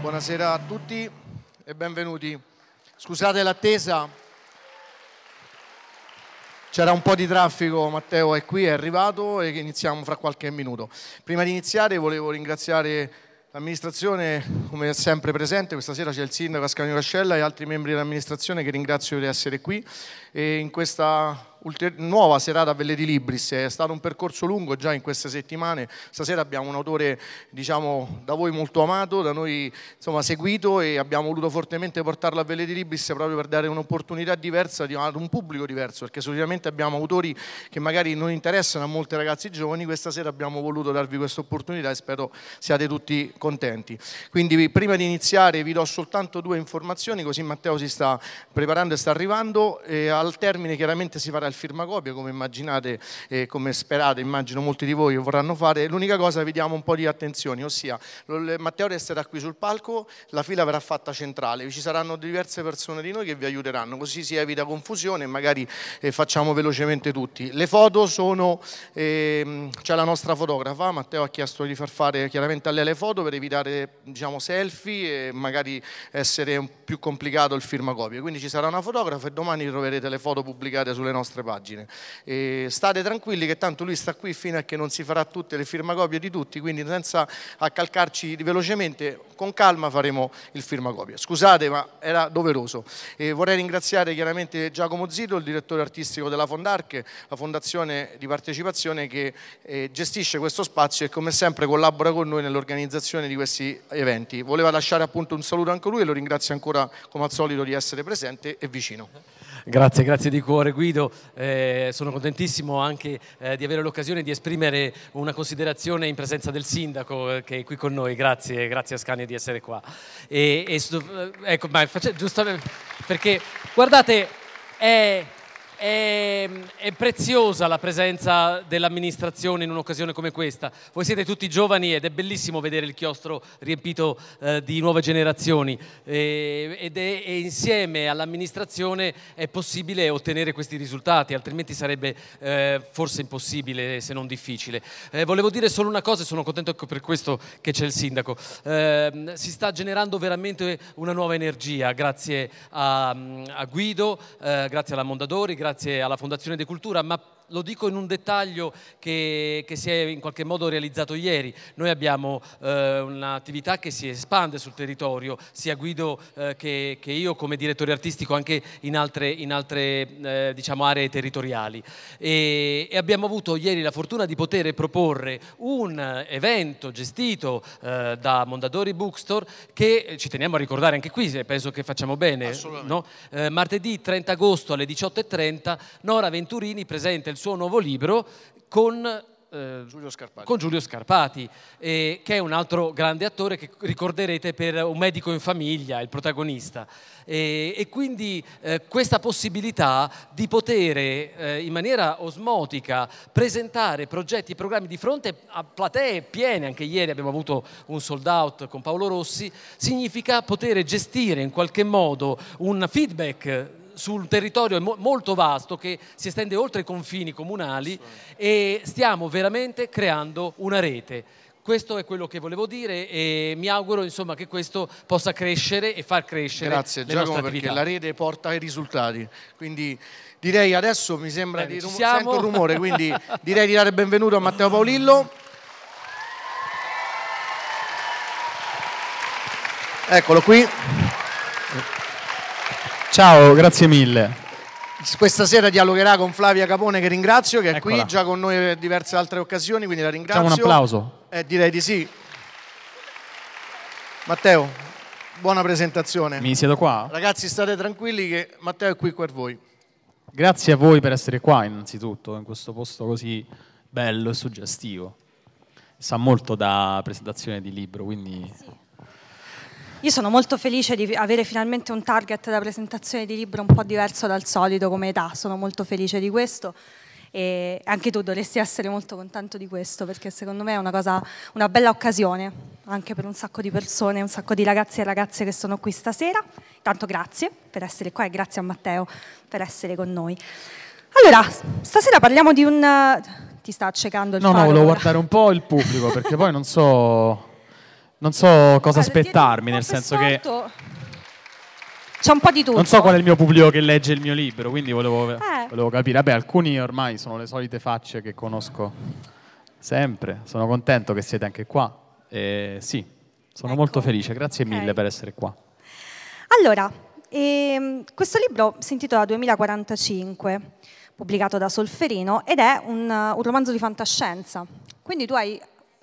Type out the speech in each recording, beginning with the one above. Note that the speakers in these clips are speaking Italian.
Buonasera a tutti e benvenuti. Scusate l'attesa, c'era un po' di traffico, Matteo è qui, è arrivato e iniziamo fra qualche minuto. Prima di iniziare volevo ringraziare l'amministrazione come è sempre presente, questa sera c'è il sindaco Ascanio Cascella e altri membri dell'amministrazione che ringrazio di essere qui e in questa nuova serata Velle di Libris, è stato un percorso lungo già in queste settimane, stasera abbiamo un autore diciamo da voi molto amato, da noi insomma seguito e abbiamo voluto fortemente portarlo a Velle Libris proprio per dare un'opportunità diversa ad un pubblico diverso, perché solitamente abbiamo autori che magari non interessano a molti ragazzi giovani, questa sera abbiamo voluto darvi questa opportunità e spero siate tutti contenti. Quindi prima di iniziare vi do soltanto due informazioni, così Matteo si sta preparando e sta arrivando, e al termine chiaramente si farà il firmacopia come immaginate e come sperate, immagino molti di voi vorranno fare. L'unica cosa vi diamo un po' di attenzione, ossia Matteo resterà qui sul palco, la fila verrà fatta centrale, ci saranno diverse persone di noi che vi aiuteranno, così si evita confusione e magari eh, facciamo velocemente tutti. Le foto sono, eh, c'è la nostra fotografa, Matteo ha chiesto di far fare chiaramente a lei le foto per evitare diciamo, selfie e magari essere più complicato il firmacopia. Quindi ci sarà una fotografa e domani troverete le foto pubblicate sulle nostre pagine. E state tranquilli che tanto lui sta qui fino a che non si farà tutte le firmacopie di tutti, quindi senza accalcarci velocemente, con calma faremo il firmacopia. Scusate ma era doveroso. E vorrei ringraziare chiaramente Giacomo Zito, il direttore artistico della Fondarche, la fondazione di partecipazione che eh, gestisce questo spazio e come sempre collabora con noi nell'organizzazione di questi eventi. Voleva lasciare appunto un saluto anche lui e lo ringrazio ancora come al solito di essere presente e vicino. Grazie, grazie di cuore Guido, eh, sono contentissimo anche eh, di avere l'occasione di esprimere una considerazione in presenza del sindaco eh, che è qui con noi, grazie, grazie a Scania di essere qua. E, e, eh, ecco, ma faccio, giusto perché guardate, è è, è, preziosa la presenza dell'amministrazione in un'occasione come questa. Voi siete tutti giovani ed è bellissimo vedere il chiostro riempito eh, di nuove generazioni e, ed è, e insieme all'amministrazione è possibile ottenere questi risultati, altrimenti sarebbe eh, forse impossibile se non difficile. Eh, volevo dire solo una cosa e sono contento per questo che c'è il sindaco. Ehm, si sta generando veramente una nuova energia grazie a, a Guido, eh, grazie alla Mondadori, grazie grazie alla Fondazione De Cultura, ma lo dico in un dettaglio che, che, si è in qualche modo realizzato ieri. Noi abbiamo eh, un'attività che si espande sul territorio, sia Guido eh, che, che, io come direttore artistico anche in altre, in altre eh, diciamo, aree territoriali. E, e, abbiamo avuto ieri la fortuna di poter proporre un evento gestito eh, da Mondadori Bookstore che ci teniamo a ricordare anche qui, penso che facciamo bene. No? Eh, martedì 30 agosto alle 18.30 Nora Venturini presenta il suo nuovo libro con eh, Giulio Scarpati, con Giulio Scarpati eh, che è un altro grande attore che ricorderete per Un medico in famiglia, il protagonista. E, e quindi eh, questa possibilità di poter eh, in maniera osmotica presentare progetti e programmi di fronte a platee piene, anche ieri abbiamo avuto un sold out con Paolo Rossi, significa poter gestire in qualche modo un feedback su un territorio molto vasto che si estende oltre i confini comunali e stiamo veramente creando una rete. Questo è quello che volevo dire e mi auguro insomma, che questo possa crescere e far crescere Grazie, Giacomo, perché la rete porta ai risultati. Quindi direi adesso mi sembra Bene, di rum- sento un rumore, quindi direi di dare benvenuto a Matteo Paolillo. Eccolo qui. Ciao, grazie mille. Questa sera dialogherà con Flavia Capone che ringrazio, che è Eccola. qui già con noi in diverse altre occasioni, quindi la ringrazio. Facciamo un applauso. Eh, direi di sì. Matteo, buona presentazione. Mi siedo qua? Ragazzi, state tranquilli che Matteo è qui per voi. Grazie a voi per essere qua innanzitutto, in questo posto così bello e suggestivo. Sa molto da presentazione di libro, quindi... Sì io sono molto felice di avere finalmente un target da presentazione di libro un po' diverso dal solito come età, sono molto felice di questo e anche tu dovresti essere molto contento di questo perché secondo me è una, cosa, una bella occasione anche per un sacco di persone, un sacco di ragazzi e ragazze che sono qui stasera. Tanto grazie per essere qua e grazie a Matteo per essere con noi. Allora, stasera parliamo di un... Ti sta accecando il no, faro? No, volevo guardare un po' il pubblico perché poi non so non so cosa aspettarmi, nel senso che... C'è un po' di tutto. Non so qual è il mio pubblico che legge il mio libro, quindi volevo, eh. volevo capire. Vabbè, alcuni ormai sono le solite facce che conosco sempre. Sono contento che siete anche qua. E sì, sono ecco. molto felice. Grazie okay. mille per essere qua. Allora, ehm, questo libro si intitola 2045, pubblicato da Solferino, ed è un, un romanzo di fantascienza. Quindi tu hai,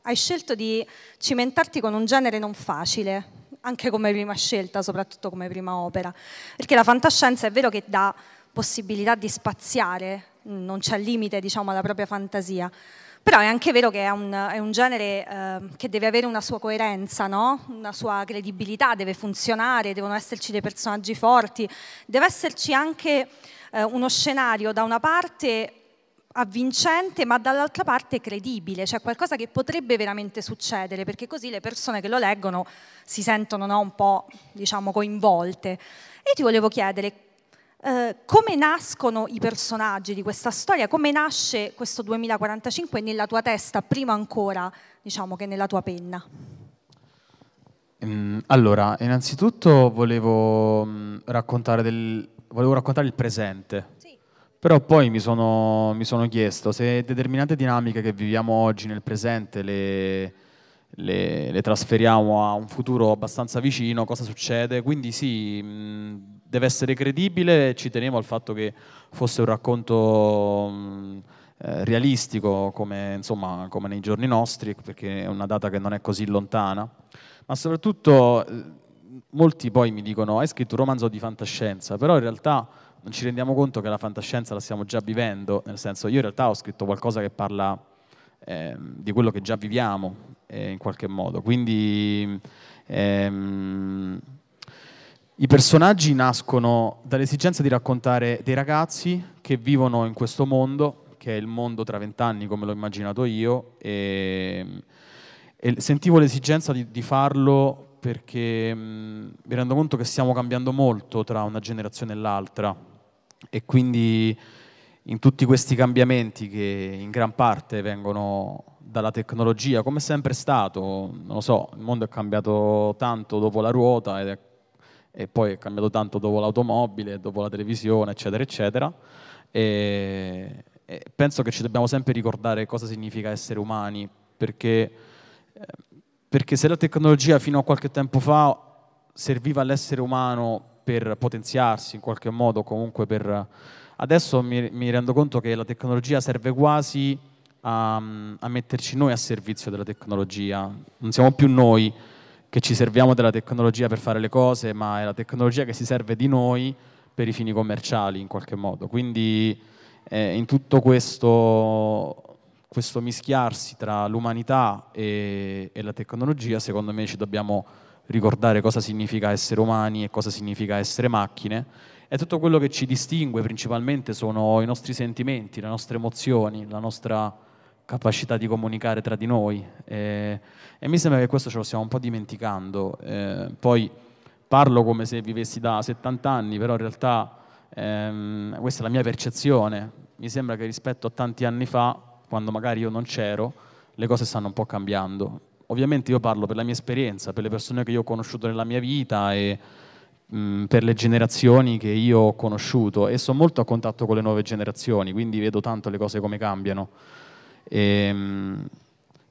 hai scelto di cimentarti con un genere non facile, anche come prima scelta, soprattutto come prima opera, perché la fantascienza è vero che dà possibilità di spaziare, non c'è limite diciamo, alla propria fantasia, però è anche vero che è un, è un genere eh, che deve avere una sua coerenza, no? una sua credibilità, deve funzionare, devono esserci dei personaggi forti, deve esserci anche eh, uno scenario da una parte avvincente ma dall'altra parte credibile, cioè qualcosa che potrebbe veramente succedere, perché così le persone che lo leggono si sentono no, un po' diciamo, coinvolte. E ti volevo chiedere, eh, come nascono i personaggi di questa storia, come nasce questo 2045 nella tua testa, prima ancora diciamo, che nella tua penna? Mm, allora, innanzitutto volevo, mm, raccontare, del, volevo raccontare il presente però poi mi sono, mi sono, chiesto se determinate dinamiche che viviamo oggi nel presente le, le, le, trasferiamo a un futuro abbastanza vicino, cosa succede? Quindi sì, mh, deve essere credibile, ci tenevo al fatto che fosse un racconto mh, eh, realistico come, insomma, come, nei giorni nostri, perché è una data che non è così lontana, ma soprattutto eh, molti poi mi dicono hai scritto un romanzo di fantascienza, però in realtà non ci rendiamo conto che la fantascienza la stiamo già vivendo, nel senso io in realtà ho scritto qualcosa che parla eh, di quello che già viviamo eh, in qualche modo, quindi ehm, i personaggi nascono dall'esigenza di raccontare dei ragazzi che vivono in questo mondo, che è il mondo tra vent'anni come l'ho immaginato io, e, e sentivo l'esigenza di, di farlo perché mh, mi rendo conto che stiamo cambiando molto tra una generazione e l'altra e quindi in tutti questi cambiamenti che in gran parte vengono dalla tecnologia, come è sempre stato, non lo so, il mondo è cambiato tanto dopo la ruota è, e poi è cambiato tanto dopo l'automobile, dopo la televisione, eccetera, eccetera. E, e penso che ci dobbiamo sempre ricordare cosa significa essere umani, perché, perché se la tecnologia fino a qualche tempo fa serviva all'essere umano per potenziarsi in qualche modo, comunque per... Adesso mi, mi rendo conto che la tecnologia serve quasi a, a, metterci noi a servizio della tecnologia. Non siamo più noi che ci serviamo della tecnologia per fare le cose, ma è la tecnologia che si serve di noi per i fini commerciali in qualche modo. Quindi eh, in tutto questo, questo mischiarsi tra l'umanità e, e la tecnologia, secondo me ci dobbiamo ricordare cosa significa essere umani e cosa significa essere macchine. E tutto quello che ci distingue principalmente sono i nostri sentimenti, le nostre emozioni, la nostra capacità di comunicare tra di noi. E, e mi sembra che questo ce lo stiamo un po' dimenticando. Eh, poi parlo come se vivessi da 70 anni, però in realtà ehm, questa è la mia percezione. Mi sembra che rispetto a tanti anni fa, quando magari io non c'ero, le cose stanno un po' cambiando ovviamente io parlo per la mia esperienza, per le persone che io ho conosciuto nella mia vita e mh, per le generazioni che io ho conosciuto e sono molto a contatto con le nuove generazioni, quindi vedo tanto le cose come cambiano. E, mh,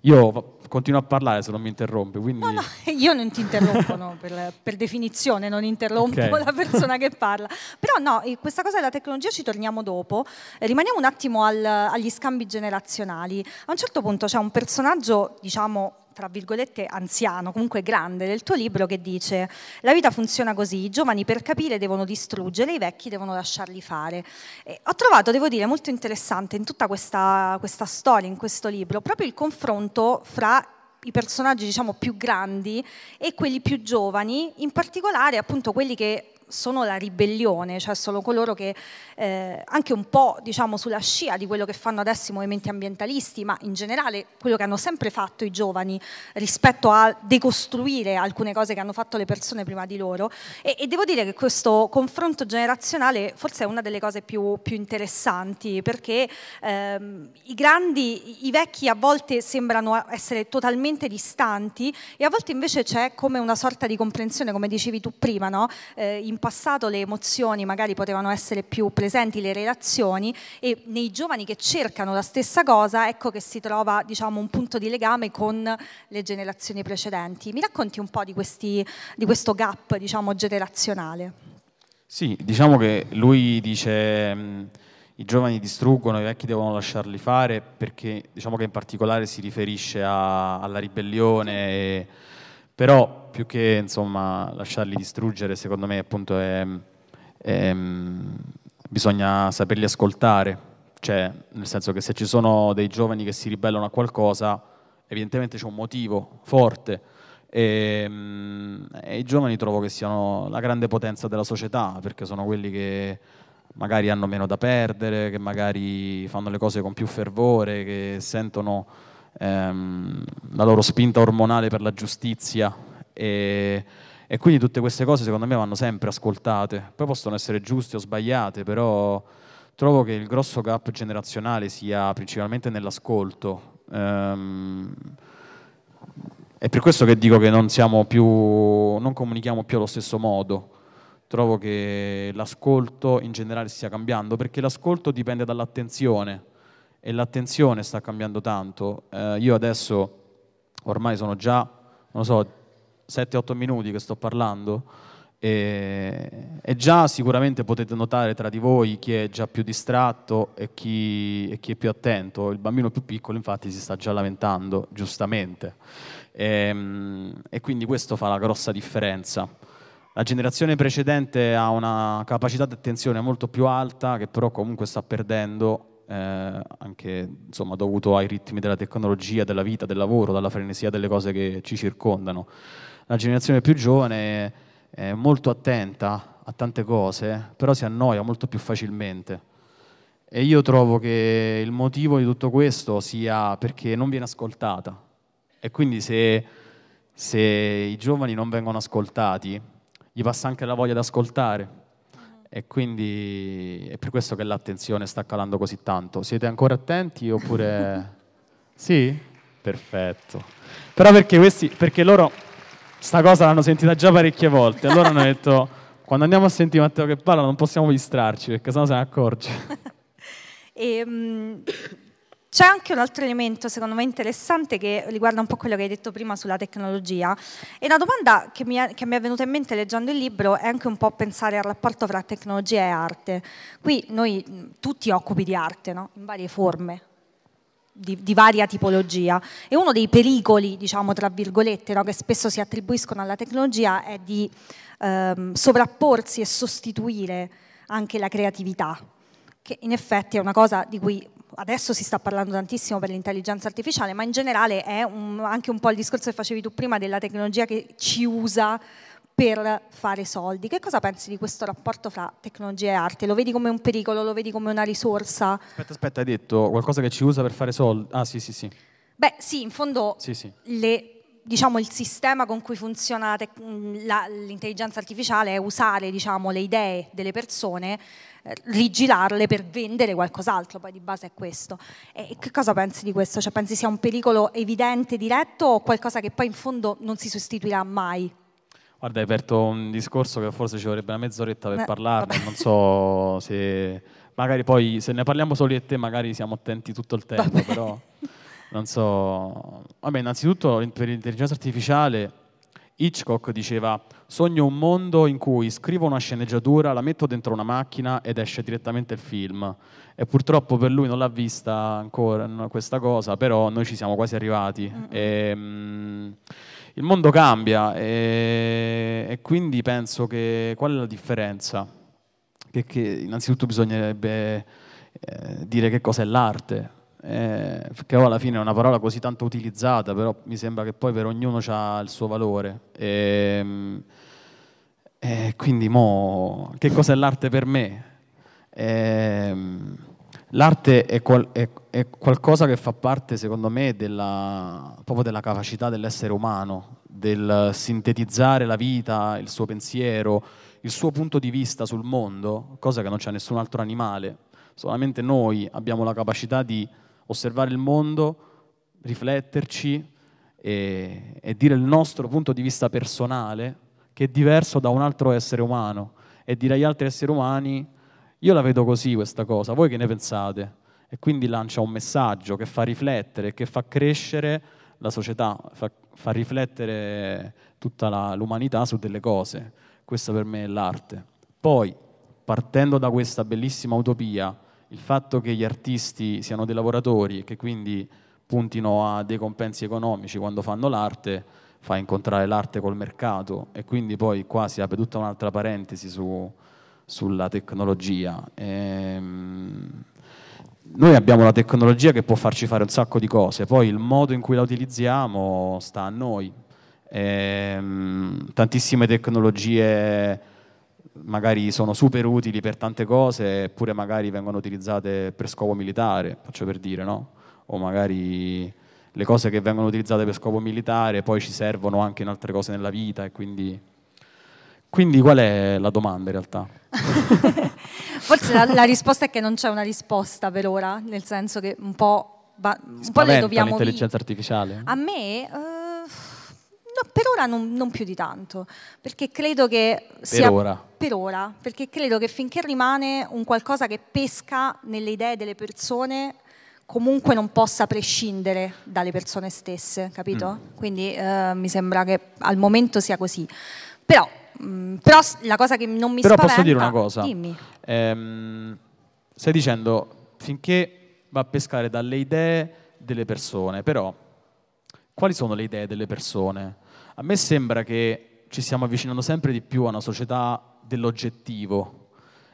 io continuo a parlare se non mi interrompe. Quindi... No, no, io non ti interrompo, no, per, per, definizione non interrompo okay. la persona che parla. Però no, questa cosa della tecnologia ci torniamo dopo. rimaniamo un attimo al, agli scambi generazionali. A un certo punto c'è un personaggio, diciamo, tra virgolette, anziano, comunque grande del tuo libro che dice la vita funziona così, i giovani per capire devono distruggere, i vecchi devono lasciarli fare. E ho trovato, devo dire, molto interessante in tutta questa, questa storia, in questo libro, proprio il confronto fra i personaggi diciamo più grandi e quelli più giovani, in particolare appunto quelli che sono la ribellione, cioè sono coloro che eh, anche un po' diciamo sulla scia di quello che fanno adesso i movimenti ambientalisti, ma in generale quello che hanno sempre fatto i giovani rispetto a decostruire alcune cose che hanno fatto le persone prima di loro. E, e devo dire che questo confronto generazionale forse è una delle cose più, più interessanti, perché ehm, i grandi, i vecchi a volte sembrano essere totalmente distanti e a volte invece c'è come una sorta di comprensione, come dicevi tu prima, no? eh, in passato le emozioni magari potevano essere più presenti, le relazioni e nei giovani che cercano la stessa cosa ecco che si trova diciamo, un punto di legame con le generazioni precedenti. Mi racconti un po' di, questi, di questo gap diciamo, generazionale? Sì, diciamo che lui dice mh, i giovani distruggono, i vecchi devono lasciarli fare perché diciamo che in particolare si riferisce a, alla ribellione, e, però più che insomma, lasciarli distruggere secondo me appunto è, è, bisogna saperli ascoltare, cioè nel senso che se ci sono dei giovani che si ribellano a qualcosa evidentemente c'è un motivo forte. E, e, i giovani trovo che siano la grande potenza della società perché sono quelli che magari hanno meno da perdere, che magari fanno le cose con più fervore, che sentono ehm, la loro spinta ormonale per la giustizia e, e quindi tutte queste cose secondo me vanno sempre ascoltate, poi possono essere giuste o sbagliate, però trovo che il grosso gap generazionale sia principalmente nell'ascolto. Um, è per questo che dico che non, più, non comunichiamo più allo stesso modo. Trovo che l'ascolto in generale stia cambiando, perché l'ascolto dipende dall'attenzione e l'attenzione sta cambiando tanto. Eh, io adesso ormai sono già, non so, 7-8 minuti che sto parlando e, e, già sicuramente potete notare tra di voi chi è già più distratto e chi, e chi, è più attento. Il bambino più piccolo infatti si sta già lamentando, giustamente. E, ehm, e quindi questo fa la grossa differenza. La generazione precedente ha una capacità di attenzione molto più alta che però comunque sta perdendo eh, anche insomma, dovuto ai ritmi della tecnologia, della vita, del lavoro, dalla frenesia delle cose che ci circondano. La generazione più giovane è molto attenta a tante cose, però si annoia molto più facilmente. E io trovo che il motivo di tutto questo sia perché non viene ascoltata. E quindi se, se i giovani non vengono ascoltati, gli passa anche la voglia di ascoltare. E quindi è per questo che l'attenzione sta calando così tanto. Siete ancora attenti oppure... sì? Perfetto. Però perché, questi, perché loro sta cosa l'hanno sentita già parecchie volte. Allora hanno detto, quando andiamo a sentire Matteo che parla non possiamo distrarci perché sennò se ne accorge. e, um, c'è anche un altro elemento secondo me interessante che riguarda un po' quello che hai detto prima sulla tecnologia. E una domanda che mi, è, che mi è venuta in mente leggendo il libro è anche un po' pensare al rapporto tra tecnologia e arte. Qui noi tutti occupi di arte, no? in varie forme, di, di, varia tipologia e uno dei pericoli, diciamo tra virgolette, no, che spesso si attribuiscono alla tecnologia è di ehm, sovrapporsi e sostituire anche la creatività, che in effetti è una cosa di cui adesso si sta parlando tantissimo per l'intelligenza artificiale, ma in generale è un, anche un po' il discorso che facevi tu prima della tecnologia che ci usa per fare soldi. Che cosa pensi di questo rapporto fra tecnologia e arte? Lo vedi come un pericolo, lo vedi come una risorsa? Aspetta, aspetta, hai detto qualcosa che ci usa per fare soldi? Ah sì, sì, sì. Beh sì, in fondo sì, sì. Le, diciamo, il sistema con cui funziona la, l'intelligenza artificiale è usare diciamo, le idee delle persone, eh, rigirarle per vendere qualcos'altro, poi di base è questo. E che cosa pensi di questo? Cioè, pensi sia un pericolo evidente, diretto o qualcosa che poi in fondo non si sostituirà mai? Guarda, hai aperto un discorso che forse ci vorrebbe una mezz'oretta per eh, parlarne, non so se... Magari poi, se ne parliamo solo io e te, magari siamo attenti tutto il tempo, vabbè. però non so... Vabbè, innanzitutto per l'intelligenza artificiale Hitchcock diceva sogno un mondo in cui scrivo una sceneggiatura, la metto dentro una macchina ed esce direttamente il film. E purtroppo per lui non l'ha vista ancora questa cosa, però noi ci siamo quasi arrivati. E, mm, il mondo cambia e, e, quindi penso che qual è la differenza? Che, che innanzitutto bisognerebbe eh, dire che cos'è l'arte, eh, perché alla fine è una parola così tanto utilizzata, però mi sembra che poi per ognuno ha il suo valore. E, E quindi mo, che cos'è l'arte per me? Ehm, l'arte è, qual- è, è, qualcosa che fa parte, secondo me, della, proprio della capacità dell'essere umano, del sintetizzare la vita, il suo pensiero, il suo punto di vista sul mondo, cosa che non c'è nessun altro animale. Solamente noi abbiamo la capacità di osservare il mondo, rifletterci e, e dire il nostro punto di vista personale, che è diverso da un altro essere umano, e dire agli altri esseri umani, io la vedo così questa cosa, voi che ne pensate? E quindi lancia un messaggio che fa riflettere, che fa crescere la società, fa, fa riflettere tutta la, l'umanità su delle cose. Questa per me è l'arte. Poi, partendo da questa bellissima utopia, il fatto che gli artisti siano dei lavoratori e che quindi puntino a dei compensi economici quando fanno l'arte, fa incontrare l'arte col mercato e quindi poi qua si apre tutta un'altra parentesi su, sulla tecnologia. Ehm, noi abbiamo la tecnologia che può farci fare un sacco di cose, poi il modo in cui la utilizziamo sta a noi. Ehm, tantissime tecnologie magari sono super utili per tante cose, eppure magari vengono utilizzate per scopo militare, faccio per dire, no? O magari le cose che vengono utilizzate per scopo militare poi ci servono anche in altre cose nella vita e quindi... Quindi qual è la domanda in realtà? Forse la, la, risposta è che non c'è una risposta per ora, nel senso che un po', va, un po le dobbiamo... l'intelligenza artificiale? A me... Uh No, per ora non, non, più di tanto, perché credo che sia... Per ora? Per ora, perché credo che finché rimane un qualcosa che pesca nelle idee delle persone, comunque non possa prescindere dalle persone stesse, capito? Mm. Quindi eh, mi sembra che al momento sia così. Però, mh, mm, però la cosa che non mi però spaventa... Però posso dire una cosa? Dimmi. Ehm, stai dicendo, finché va a pescare dalle idee delle persone, però quali sono le idee delle persone? A me sembra che ci stiamo avvicinando sempre di più a una società dell'oggettivo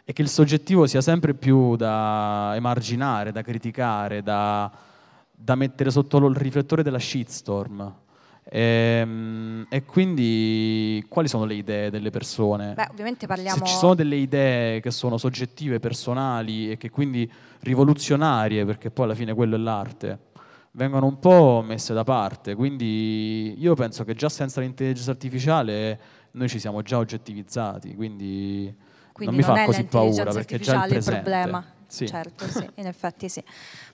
e che il soggettivo sia sempre più da emarginare, da criticare, da, da mettere sotto il riflettore della shitstorm. E, ehm, e, quindi quali sono le idee delle persone? Beh, ovviamente parliamo... Se ci sono delle idee che sono soggettive, personali e che quindi rivoluzionarie, perché poi alla fine quello è l'arte, vengono un po' messe da parte. Quindi io penso che già senza l'intelligenza artificiale noi ci siamo già oggettivizzati, quindi, quindi non mi non fa così paura perché già il, il problema. Sì. Certo, sì, in effetti sì.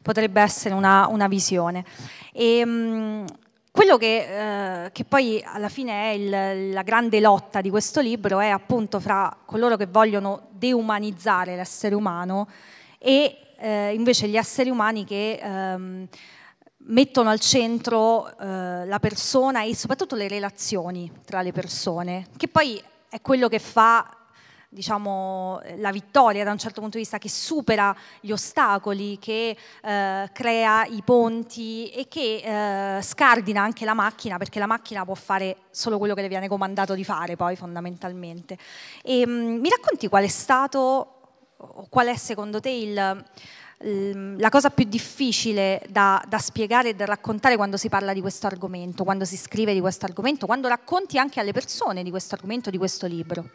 Potrebbe essere una, una visione. E, ehm, mh, quello che, eh, che, poi alla fine è il, la grande lotta di questo libro è appunto fra coloro che vogliono deumanizzare l'essere umano e eh, invece gli esseri umani che... Ehm, mettono al centro eh, la persona e soprattutto le relazioni tra le persone, che poi è quello che fa diciamo, la vittoria da un certo punto di vista, che supera gli ostacoli, che eh, crea i ponti e che eh, scardina anche la macchina, perché la macchina può fare solo quello che le viene comandato di fare poi fondamentalmente. E, mh, mm, mi racconti qual è stato, o qual è secondo te il Ehm, la cosa più difficile da, da, spiegare e da raccontare quando si parla di questo argomento, quando si scrive di questo argomento, quando racconti anche alle persone di questo argomento, di questo libro?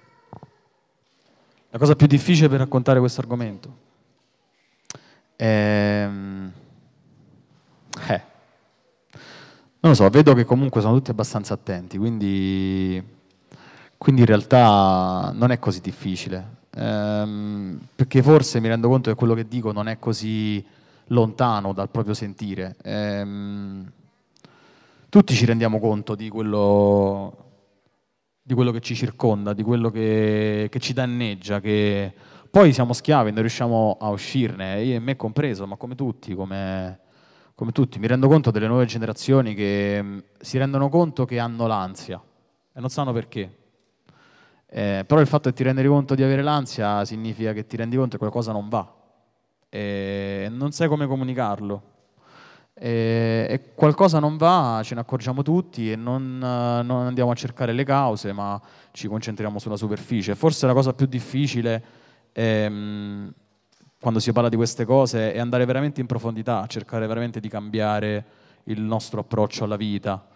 La cosa più difficile per raccontare questo argomento? Ehm... Eh. Non lo so, vedo che comunque sono tutti abbastanza attenti, quindi, quindi in realtà non è così difficile ehm, perché forse mi rendo conto che quello che dico non è così lontano dal proprio sentire. Ehm, tutti ci rendiamo conto di quello, di quello, che ci circonda, di quello che, che ci danneggia, che poi siamo schiavi non riusciamo a uscirne, io e me compreso, ma come tutti, come, come tutti. Mi rendo conto delle nuove generazioni che mm, si rendono conto che hanno l'ansia e non sanno perché. Eh, però il fatto che ti rendi conto di avere l'ansia significa che ti rendi conto che qualcosa non va e non sai come comunicarlo. E, e qualcosa non va, ce ne accorgiamo tutti e non, non, andiamo a cercare le cause, ma ci concentriamo sulla superficie. Forse la cosa più difficile mm, quando si parla di queste cose è andare veramente in profondità, cercare veramente di cambiare il nostro approccio alla vita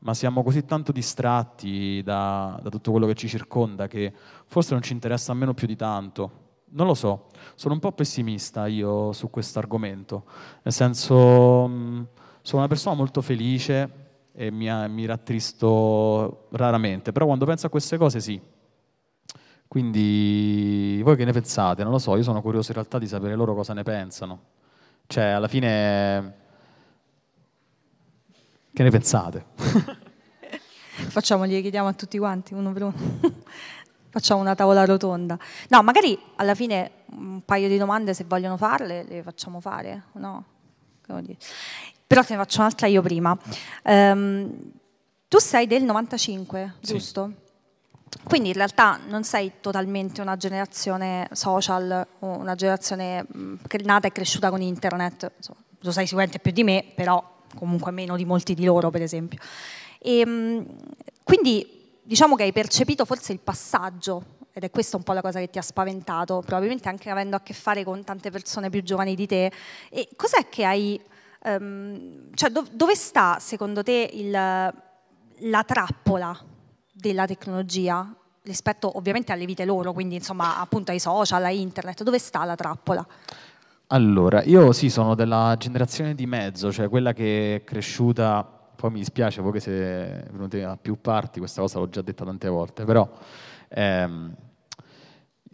ma siamo così tanto distratti da, da tutto quello che ci circonda che forse non ci interessa nemmeno più di tanto. Non lo so, sono un po' pessimista io su questo argomento, nel senso mm, sono una persona molto felice e mi, mi rattristo raramente, però quando penso a queste cose sì. Quindi voi che ne pensate? Non lo so, io sono curioso in realtà di sapere loro cosa ne pensano. Cioè, alla fine, che ne pensate? Facciamoli, chiediamo a tutti quanti, uno per uno. Facciamo una tavola rotonda. No, magari alla fine un paio di domande, se vogliono farle, le facciamo fare, no? Però te ne faccio un'altra io prima. Um, tu sei del 95, giusto? Sì. Quindi in realtà non sei totalmente una generazione social, una generazione nata e cresciuta con internet, lo sai sicuramente più di me, però comunque meno di molti di loro per esempio. E, ehm, quindi diciamo che hai percepito forse il passaggio ed è questa un po' la cosa che ti ha spaventato, probabilmente anche avendo a che fare con tante persone più giovani di te. E cos'è che hai Um, cioè dov- dove sta secondo te il, la trappola della tecnologia rispetto ovviamente alle vite loro, quindi insomma appunto ai social, a internet, dove sta la trappola? Allora, io sì, sono della generazione di mezzo, cioè quella che è cresciuta, poi mi dispiace voi che siete venuti a più parti, questa cosa l'ho già detta tante volte, però ehm,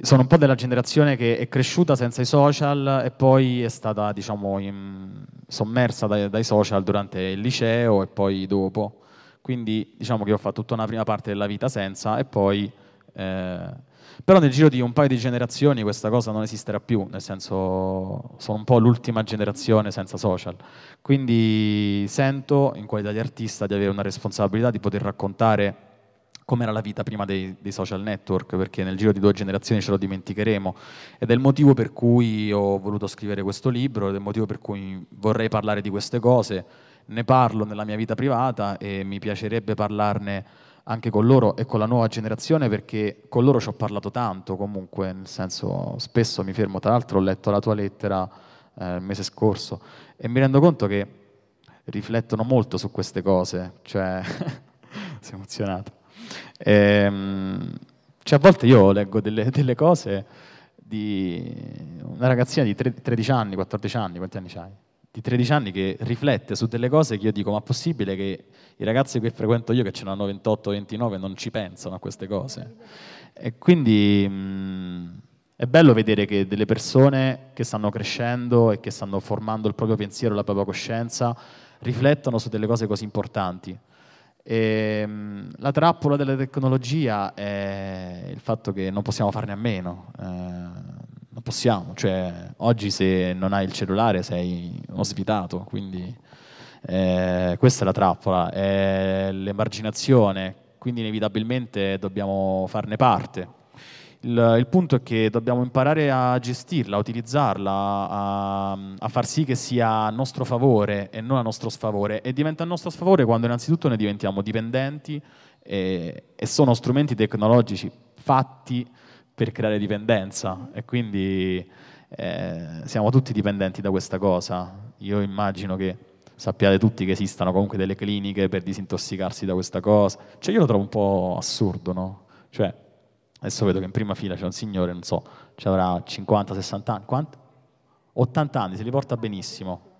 sono un po' della generazione che è cresciuta senza i social e poi è stata, diciamo, in, sommersa dai, dai, social durante il liceo e poi dopo. Quindi diciamo che ho fatto tutta una prima parte della vita senza e poi... Eh, però nel giro di un paio di generazioni questa cosa non esisterà più, nel senso sono un po' l'ultima generazione senza social. Quindi sento in qualità di artista di avere una responsabilità di poter raccontare com'era la vita prima dei, dei, social network, perché nel giro di due generazioni ce lo dimenticheremo. Ed è il motivo per cui ho voluto scrivere questo libro, ed è il motivo per cui vorrei parlare di queste cose. Ne parlo nella mia vita privata e mi piacerebbe parlarne anche con loro e con la nuova generazione perché con loro ci ho parlato tanto comunque, nel senso spesso mi fermo, tra l'altro ho letto la tua lettera eh, il mese scorso e mi rendo conto che riflettono molto su queste cose, cioè sei emozionato. Ehm, cioè a volte io leggo delle, delle cose di una ragazzina di 13 anni, 14 anni, quanti anni hai? Di 13 anni che riflette su delle cose che io dico, ma è possibile che i ragazzi che frequento io, che ce ne hanno 28, 29, non ci pensano a queste cose? E quindi mh, è bello vedere che delle persone che stanno crescendo e che stanno formando il proprio pensiero, la propria coscienza, riflettono su delle cose così importanti. E, ehm, la trappola della tecnologia è il fatto che non possiamo farne a meno. Eh, non possiamo, cioè oggi se non hai il cellulare sei uno svitato, quindi eh, questa è la trappola, è l'emarginazione, quindi inevitabilmente dobbiamo farne parte. Il, il, punto è che dobbiamo imparare a gestirla, a utilizzarla, a, a, far sì che sia a nostro favore e non a nostro sfavore. E diventa a nostro sfavore quando innanzitutto ne diventiamo dipendenti e, e sono strumenti tecnologici fatti per creare dipendenza e quindi eh, siamo tutti dipendenti da questa cosa. Io immagino che sappiate tutti che esistano comunque delle cliniche per disintossicarsi da questa cosa. Cioè io lo trovo un po' assurdo, no? Cioè, Adesso vedo che in prima fila c'è un signore, non so, ci avrà 50-60 anni. Quanto? 80 anni, se li porta benissimo.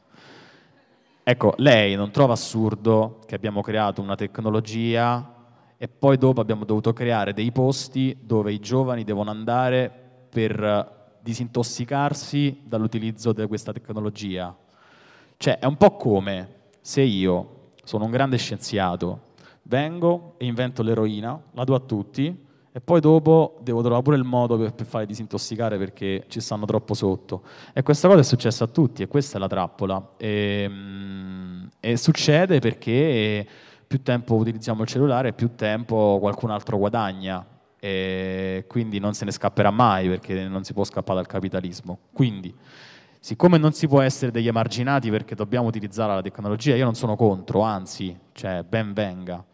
Ecco, lei non trova assurdo che abbiamo creato una tecnologia e poi dopo abbiamo dovuto creare dei posti dove i giovani devono andare per disintossicarsi dall'utilizzo di questa tecnologia. Cioè, è un po' come se io sono un grande scienziato, vengo e invento l'eroina, la do a tutti, e poi dopo devo trovare pure il modo per, per farli disintossicare perché ci stanno troppo sotto. E questa cosa è successa a tutti e questa è la trappola. E, mm, e succede perché più tempo utilizziamo il cellulare, più tempo qualcun altro guadagna e quindi non se ne scapperà mai perché non si può scappare dal capitalismo. Quindi, siccome non si può essere degli emarginati perché dobbiamo utilizzare la tecnologia, io non sono contro, anzi, cioè ben venga.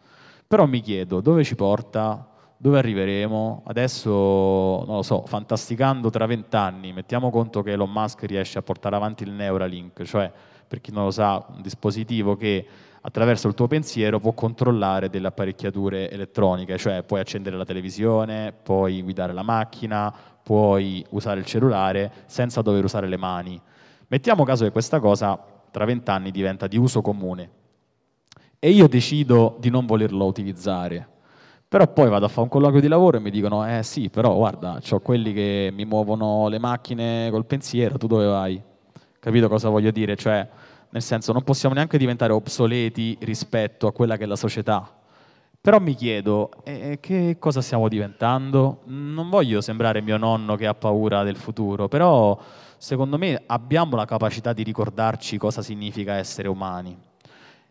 Però mi chiedo dove ci porta dove arriveremo? Adesso, non lo so, fantasticando tra vent'anni, mettiamo conto che Elon Musk riesce a portare avanti il Neuralink, cioè, per chi non lo sa, un dispositivo che attraverso il tuo pensiero può controllare delle apparecchiature elettroniche, cioè puoi accendere la televisione, puoi guidare la macchina, puoi usare il cellulare senza dover usare le mani. Mettiamo caso che questa cosa tra vent'anni diventa di uso comune e io decido di non volerlo utilizzare. Però poi vado a fare un colloquio di lavoro e mi dicono, eh sì, però guarda, ho quelli che mi muovono le macchine col pensiero, tu dove vai? Capito cosa voglio dire? Cioè, nel senso, non possiamo neanche diventare obsoleti rispetto a quella che è la società. Però mi chiedo, eh, che cosa stiamo diventando? Non voglio sembrare mio nonno che ha paura del futuro, però secondo me abbiamo la capacità di ricordarci cosa significa essere umani.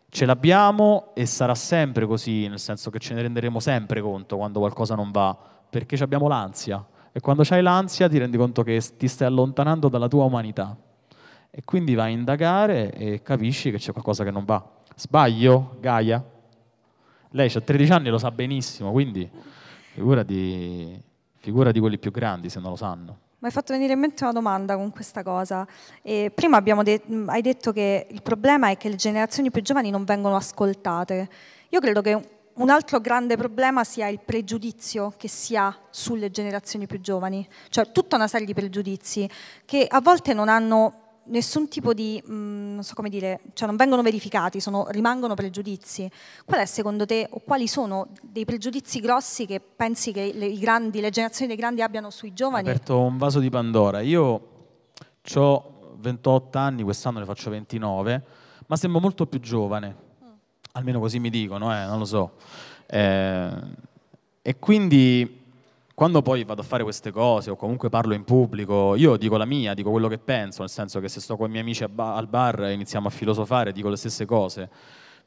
Ce l'abbiamo e sarà sempre così, nel senso che ce ne renderemo sempre conto quando qualcosa non va, perché abbiamo l'ansia. E quando hai l'ansia ti rendi conto che ti stai allontanando dalla tua umanità. E quindi vai a indagare e capisci che c'è qualcosa che non va. Sbaglio, Gaia? Lei ha 13 anni e lo sa benissimo, quindi figura di, figura di quelli più grandi se non lo sanno. Mi hai fatto venire in mente una domanda con questa cosa. E prima de- hai detto che il problema è che le generazioni più giovani non vengono ascoltate. Io credo che un altro grande problema sia il pregiudizio che si ha sulle generazioni più giovani, cioè tutta una serie di pregiudizi che a volte non hanno nessun tipo di, mh, mm, non so come dire, cioè non vengono verificati, sono, rimangono pregiudizi. Qual è secondo te, o quali sono dei pregiudizi grossi che pensi che le, grandi, le generazioni dei grandi abbiano sui giovani? Ho aperto un vaso di Pandora. Io ho 28 anni, quest'anno ne faccio 29, ma sembro molto più giovane. Mm. Almeno così mi dicono, eh, non lo so. Eh, e quindi quando poi vado a fare queste cose o comunque parlo in pubblico, io dico la mia, dico quello che penso, nel senso che se sto con i miei amici al bar e iniziamo a filosofare, dico le stesse cose.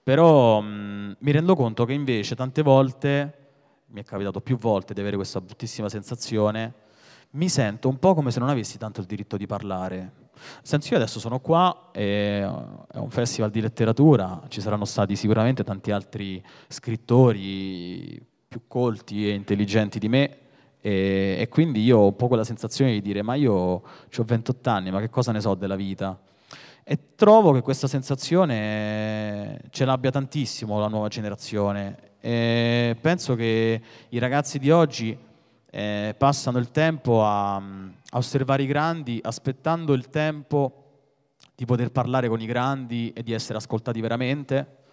Però mh, mi rendo conto che invece tante volte, mi è capitato più volte di avere questa bruttissima sensazione, mi sento un po' come se non avessi tanto il diritto di parlare. Nel senso io adesso sono qua, è un festival di letteratura, ci saranno stati sicuramente tanti altri scrittori più colti e intelligenti di me e, e, quindi io ho un po' quella sensazione di dire ma io ho 28 anni, ma che cosa ne so della vita? E trovo che questa sensazione ce l'abbia tantissimo la nuova generazione. E penso che i ragazzi di oggi eh, passano il tempo a, a osservare i grandi, aspettando il tempo di poter parlare con i grandi e di essere ascoltati veramente.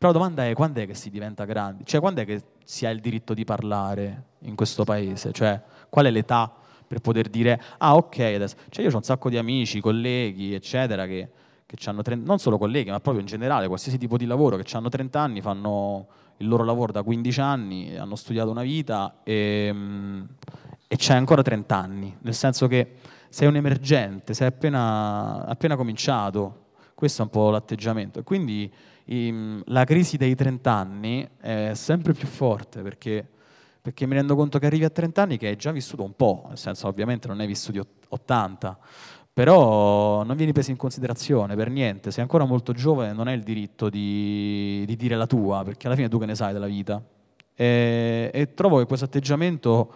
Però la domanda è quando è che si diventa grandi? Cioè quando è che si ha il diritto di parlare in questo paese? Cioè qual è l'età per poter dire ah ok adesso... Cioè io ho un sacco di amici, colleghi eccetera che, che hanno 30... non solo colleghi ma proprio in generale qualsiasi tipo di lavoro che hanno 30 anni, fanno il loro lavoro da 15 anni, hanno studiato una vita e, e c'hai ancora 30 anni, nel senso che sei un emergente, sei appena, appena cominciato, questo è un po' l'atteggiamento. E quindi la crisi dei 30 anni è sempre più forte perché, perché, mi rendo conto che arrivi a 30 anni che hai già vissuto un po', nel senso ovviamente non hai vissuto 80, però non vieni preso in considerazione per niente, sei ancora molto giovane, non hai il diritto di, di dire la tua, perché alla fine tu che ne sai della vita. E, e trovo che questo atteggiamento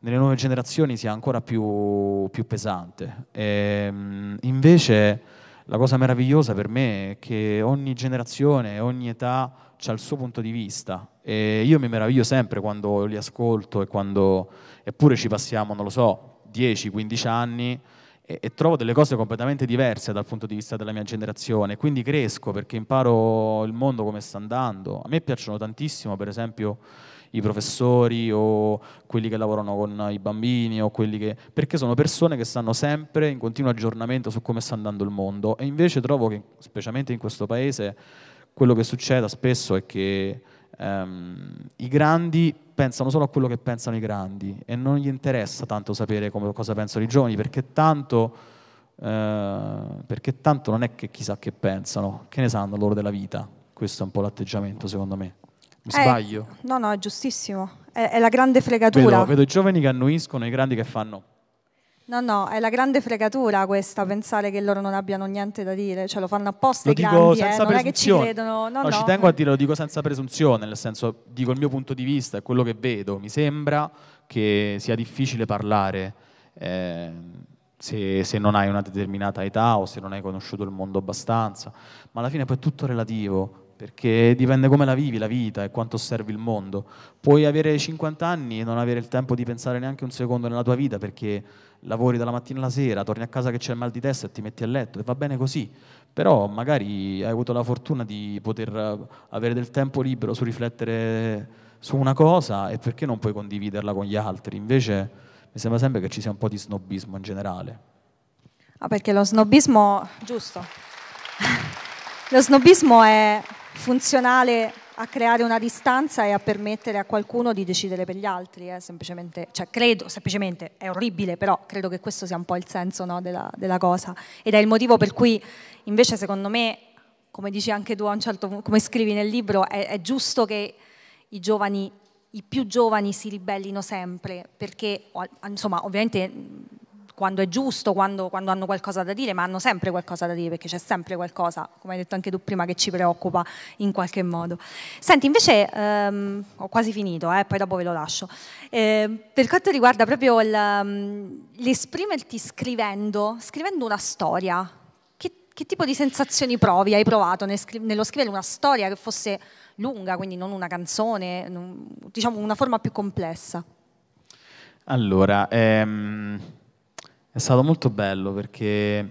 nelle nuove generazioni sia ancora più, più pesante. E, invece la cosa meravigliosa per me è che ogni generazione, ogni età ha il suo punto di vista e io mi meraviglio sempre quando li ascolto e quando eppure ci passiamo, non lo so, 10-15 anni e, e, trovo delle cose completamente diverse dal punto di vista della mia generazione, quindi cresco perché imparo il mondo come sta andando. A me piacciono tantissimo, per esempio, i professori o quelli che lavorano con i bambini o quelli che... perché sono persone che stanno sempre in continuo aggiornamento su come sta andando il mondo e invece trovo che, specialmente in questo paese, quello che succede spesso è che ehm, i grandi pensano solo a quello che pensano i grandi e non gli interessa tanto sapere come, cosa pensano i giovani perché tanto... Uh, perché tanto non è che chissà che pensano, che ne sanno loro della vita. Questo è un po' l'atteggiamento, secondo me. Mi eh, sbaglio? No, no, è giustissimo. È, è la grande fregatura. Vedo, vedo, i giovani che annuiscono e i grandi che fanno. No, no, è la grande fregatura questa, pensare che loro non abbiano niente da dire, cioè lo fanno apposta lo i dico grandi, senza eh, non è che ci credono. No, no, no, ci tengo a dire, lo dico senza presunzione, nel senso, dico il mio punto di vista, è quello che vedo. Mi sembra che sia difficile parlare eh, se, se non hai una determinata età o se non hai conosciuto il mondo abbastanza, ma alla fine poi è tutto relativo perché dipende come la vivi la vita e quanto osservi il mondo. Puoi avere 50 anni e non avere il tempo di pensare neanche un secondo nella tua vita perché lavori dalla mattina alla sera, torni a casa che c'è il mal di testa e ti metti a letto e va bene così. Però magari hai avuto la fortuna di poter avere del tempo libero su riflettere su una cosa e perché non puoi condividerla con gli altri? Invece mi sembra sempre che ci sia un po' di snobismo in generale. Ah, perché lo snobismo, giusto, lo snobismo è funzionale a creare una distanza e a permettere a qualcuno di decidere per gli altri, eh, semplicemente, cioè credo, semplicemente, è orribile, però credo che questo sia un po' il senso no, della, della, cosa. Ed è il motivo per cui invece secondo me, come dici anche tu, certo, come scrivi nel libro, è, è giusto che i giovani, i più giovani si ribellino sempre, perché insomma ovviamente quando è giusto, quando, quando, hanno qualcosa da dire, ma hanno sempre qualcosa da dire perché c'è sempre qualcosa, come hai detto anche tu prima, che ci preoccupa in qualche modo. Senti, invece ehm, ho quasi finito, eh, poi dopo ve lo lascio. Eh, per quanto riguarda proprio ehm, l'esprimerti scrivendo, scrivendo una storia, che, che, tipo di sensazioni provi, hai provato nello scrivere una storia che fosse lunga, quindi non una canzone, diciamo una forma più complessa? Allora, ehm è stato molto bello perché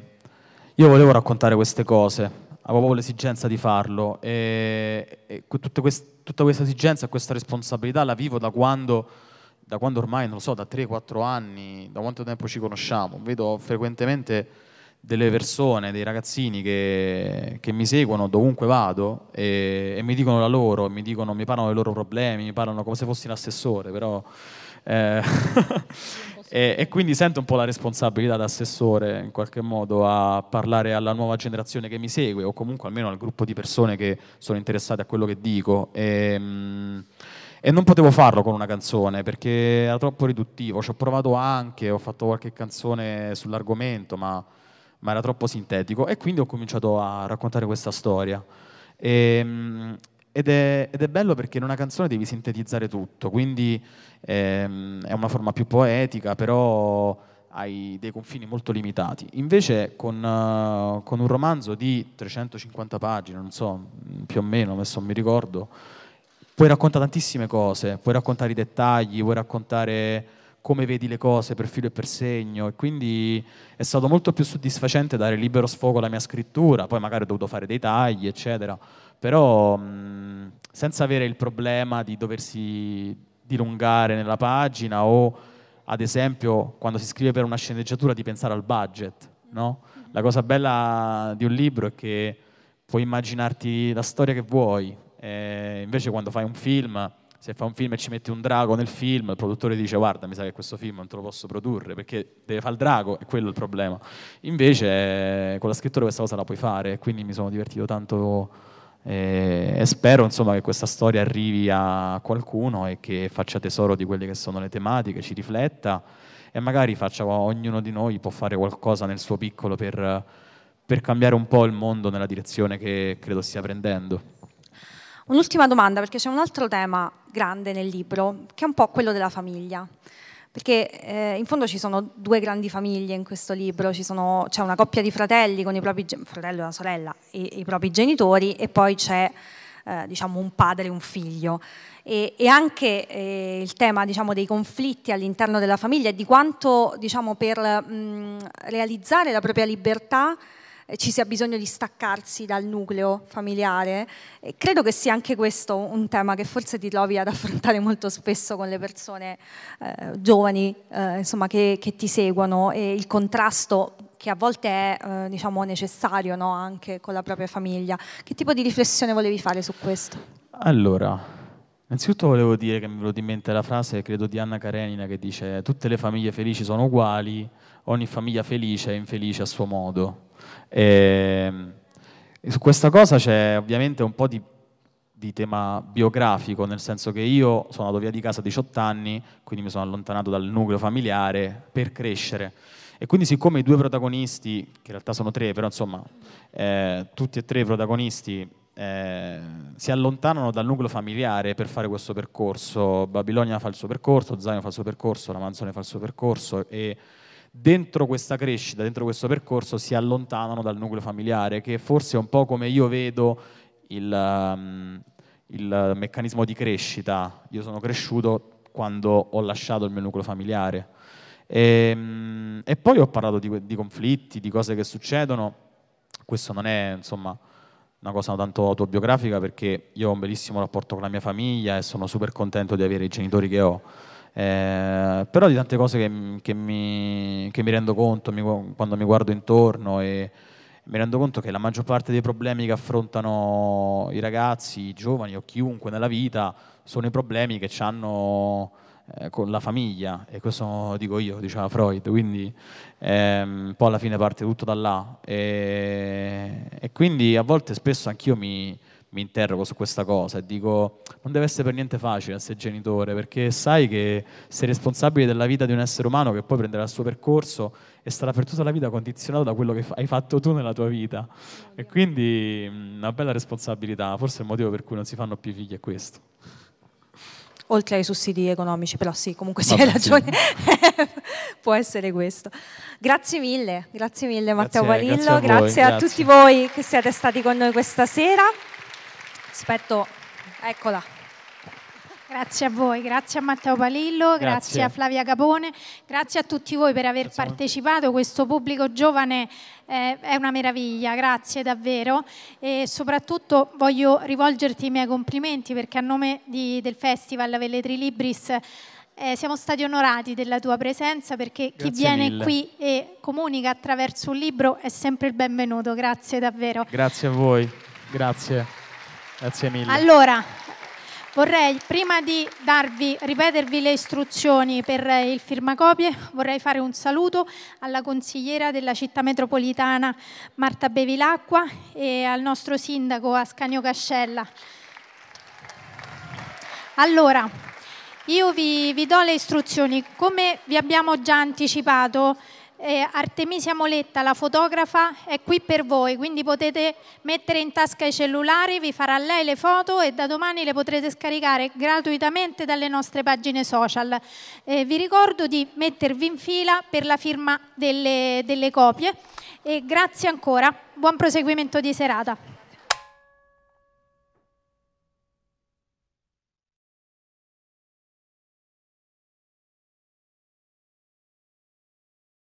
io volevo raccontare queste cose, avevo proprio l'esigenza di farlo e, e quest, tutta questa esigenza questa responsabilità la vivo da quando, da quando ormai, non lo so, da 3-4 anni, da quanto tempo ci conosciamo. Vedo frequentemente delle persone, dei ragazzini che, che mi seguono dovunque vado e, e, mi dicono la loro, mi, dicono, mi parlano dei loro problemi, mi parlano come se fossi l'assessore, però... Eh, E, e, quindi sento un po' la responsabilità da assessore in qualche modo a parlare alla nuova generazione che mi segue o comunque almeno al gruppo di persone che sono interessate a quello che dico. E, mm, e non potevo farlo con una canzone perché era troppo riduttivo. Ci ho provato anche, ho fatto qualche canzone sull'argomento, ma, ma era troppo sintetico e quindi ho cominciato a raccontare questa storia. E, mm, ed è, ed è, bello perché in una canzone devi sintetizzare tutto, quindi ehm, è una forma più poetica, però hai dei confini molto limitati. Invece con, uh, con, un romanzo di 350 pagine, non so, più o meno, adesso non mi ricordo, puoi raccontare tantissime cose, puoi raccontare i dettagli, puoi raccontare come vedi le cose per filo e per segno. E quindi è stato molto più soddisfacente dare libero sfogo alla mia scrittura, poi magari ho dovuto fare dei tagli, eccetera però mh, senza avere il problema di doversi dilungare nella pagina o ad esempio quando si scrive per una sceneggiatura di pensare al budget. No? La cosa bella di un libro è che puoi immaginarti la storia che vuoi, e invece quando fai un film, se fai un film e ci metti un drago nel film, il produttore dice guarda mi sa che questo film non te lo posso produrre perché deve fare il drago e quello è il problema. Invece con la scrittura questa cosa la puoi fare e quindi mi sono divertito tanto e, e spero insomma, che questa storia arrivi a qualcuno e che faccia tesoro di quelle che sono le tematiche, ci rifletta e magari faccia, ognuno di noi può fare qualcosa nel suo piccolo per, per cambiare un po' il mondo nella direzione che credo stia prendendo. Un'ultima domanda, perché c'è un altro tema grande nel libro, che è un po' quello della famiglia perché eh, in fondo ci sono due grandi famiglie in questo libro, sono, c'è una coppia di fratelli con i propri fratello e una sorella e i propri genitori e poi c'è eh, diciamo un padre e un figlio. E, e anche eh, il tema diciamo, dei conflitti all'interno della famiglia e di quanto diciamo, per mh, realizzare la propria libertà ci sia bisogno di staccarsi dal nucleo familiare. E credo che sia anche questo un tema che forse ti trovi ad affrontare molto spesso con le persone eh, giovani eh, insomma, che, che, ti seguono e il contrasto che a volte è eh, diciamo, necessario no? anche con la propria famiglia. Che tipo di riflessione volevi fare su questo? Allora, Innanzitutto volevo dire che mi è venuta in mente la frase, credo, di Anna Karenina che dice tutte le famiglie felici sono uguali, ogni famiglia felice è infelice a suo modo. E, e su questa cosa c'è ovviamente un po' di, di, tema biografico, nel senso che io sono andato via di casa a 18 anni, quindi mi sono allontanato dal nucleo familiare per crescere. E quindi siccome i due protagonisti, che in realtà sono tre, però insomma, eh, tutti e tre i protagonisti eh, si allontanano dal nucleo familiare per fare questo percorso. Babilonia fa il suo percorso, Zion fa il suo percorso, la Manzone fa il suo percorso e dentro questa crescita, dentro questo percorso si allontanano dal nucleo familiare, che forse è un po' come io vedo il, um, il meccanismo di crescita. Io sono cresciuto quando ho lasciato il mio nucleo familiare. E, um, e poi ho parlato di, di, conflitti, di cose che succedono. Questo non è insomma, una cosa tanto autobiografica perché io ho un bellissimo rapporto con la mia famiglia e sono super contento di avere i genitori che ho. Eh, però di tante cose che, che, mi, che mi, rendo conto mi, quando mi guardo intorno e mi rendo conto che la maggior parte dei problemi che affrontano i ragazzi, i giovani o chiunque nella vita sono i problemi che hanno eh, con la famiglia e questo dico io, diceva Freud, quindi ehm, poi alla fine parte tutto da là. E, e quindi a volte spesso anch'io mi, mi interrogo su questa cosa e dico non deve essere per niente facile essere genitore perché sai che sei responsabile della vita di un essere umano che poi prenderà il suo percorso e sarà per tutta la vita condizionato da quello che hai fatto tu nella tua vita. E quindi una bella responsabilità forse il motivo per cui non si fanno più figli è questo oltre ai sussidi economici, però sì, comunque sì, hai ragione, può essere questo. Grazie mille, grazie mille Matteo grazie, Palillo, grazie, a, grazie a, tutti voi che siete stati con noi questa sera. Aspetto, eccola. Grazie a voi, grazie a Matteo Palillo, grazie, grazie a Flavia Capone, grazie a tutti voi per aver grazie partecipato, questo pubblico giovane eh, è una meraviglia, grazie davvero e soprattutto voglio rivolgerti i miei complimenti perché a nome di, del Festival Velletri Libris eh, siamo stati onorati della tua presenza perché Grazie chi viene mille. qui e comunica attraverso un libro è sempre il benvenuto. Grazie davvero. Grazie a voi. Grazie. Grazie mille. Allora, vorrei, prima di darvi, ripetervi le istruzioni per il firmacopie, vorrei fare un saluto alla consigliera della città metropolitana Marta Bevilacqua e al nostro sindaco Ascanio Cascella. Allora, io vi, vi do le istruzioni. Come vi abbiamo già anticipato, eh, Artemisia Moletta, la fotografa, è qui per voi, quindi potete mettere in tasca i cellulari, vi farà lei le foto e da domani le potrete scaricare gratuitamente dalle nostre pagine social. Eh, vi ricordo di mettervi in fila per la firma delle, delle copie e grazie ancora, buon proseguimento di serata.